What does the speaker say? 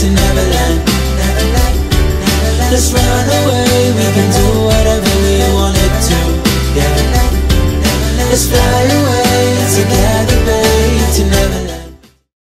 to Neverland. Let's run away, we can do whatever we wanted to. Yeah. Let's fly away.